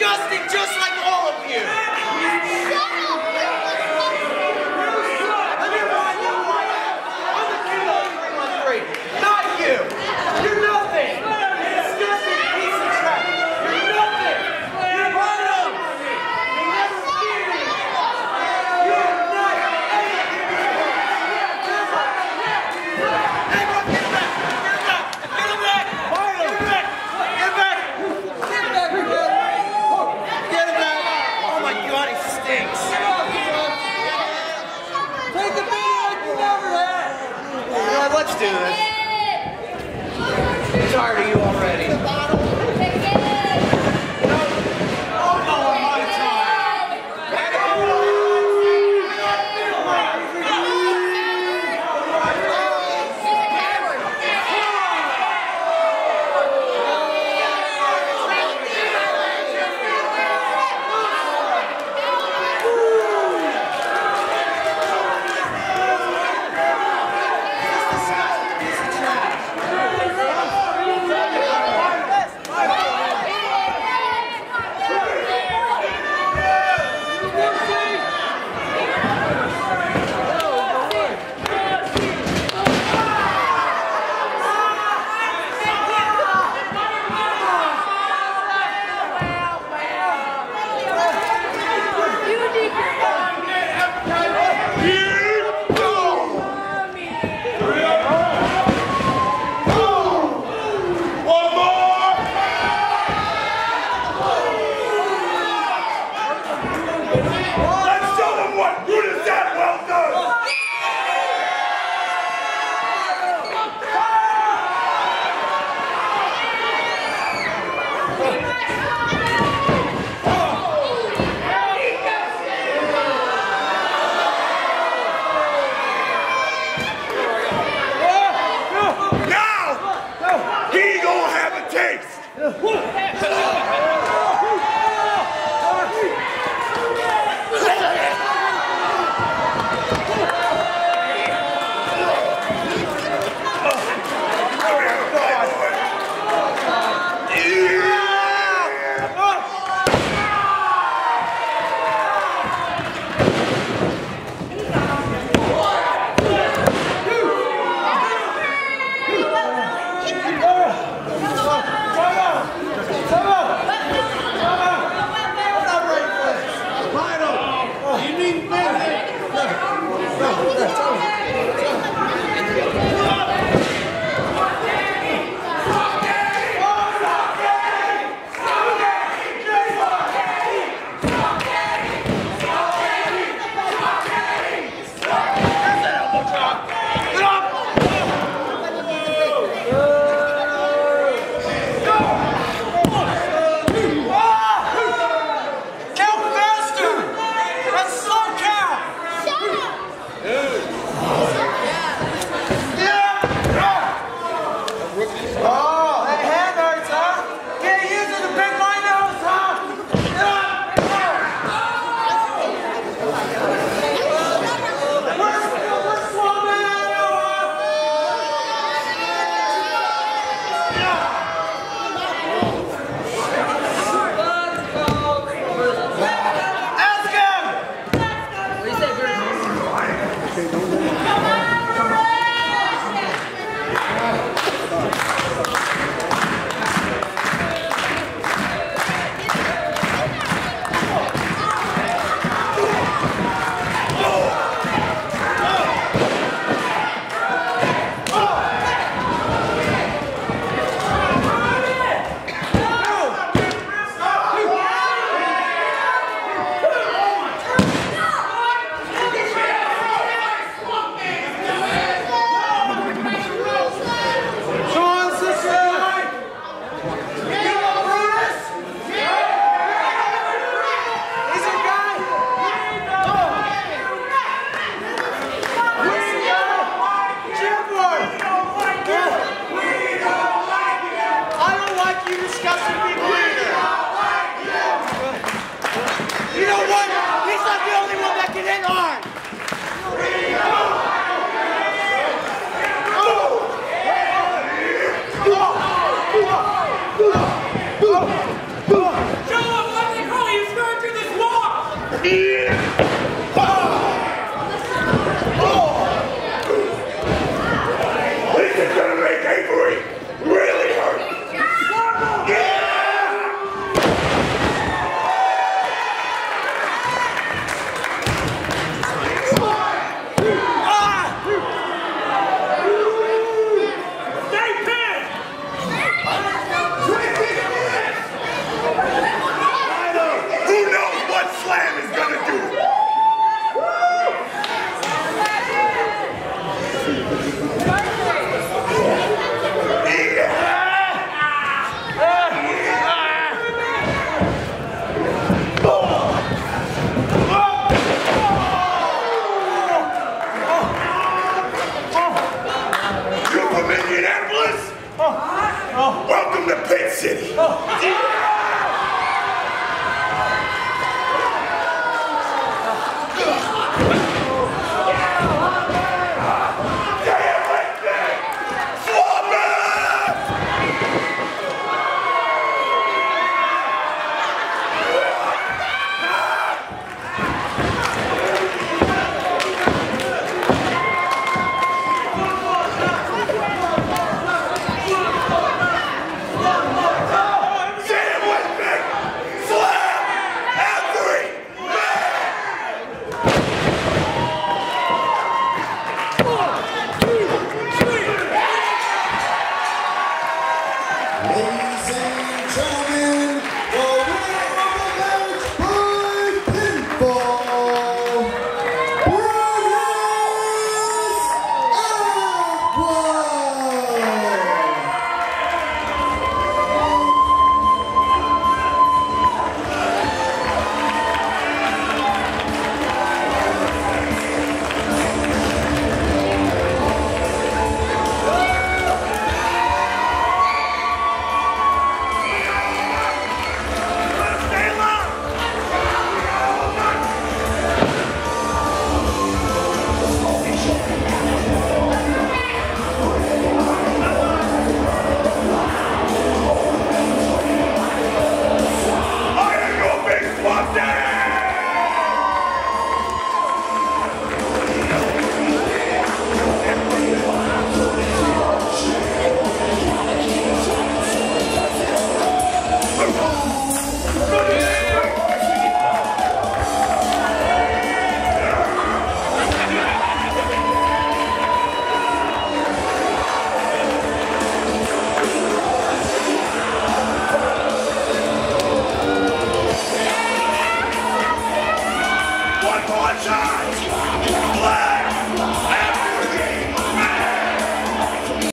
disgusting! Let's show them what that well done! Now, he gonna have a taste!